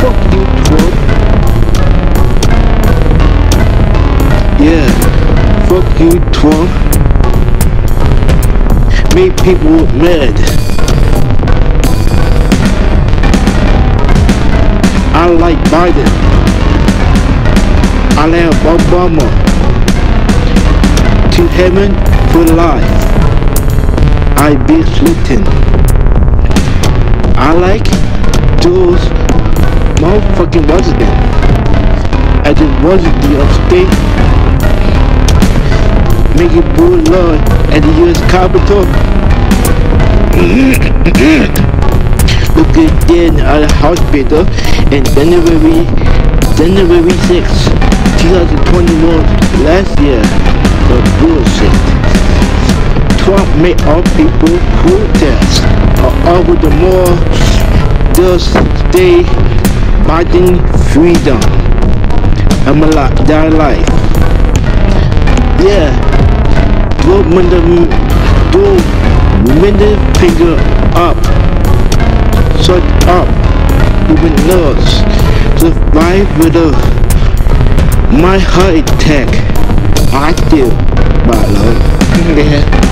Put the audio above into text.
Fuck you, Trump. Yeah, fuck you, Trump. Make people mad. I like Biden. I like Obama. To heaven for life. I be Satan. I like those motherfucking president. As the president of state. Making law at the US Capitol. Look at then at the hospital in January, January 6, 2021, last year. The bullshit. Trump made all people protest or over the more just stay fighting freedom. I'm a lot their life. Yeah. Do middle do middle finger up. Shut up. Even nose. Survive with a my heart attack. I do. But love. Yeah.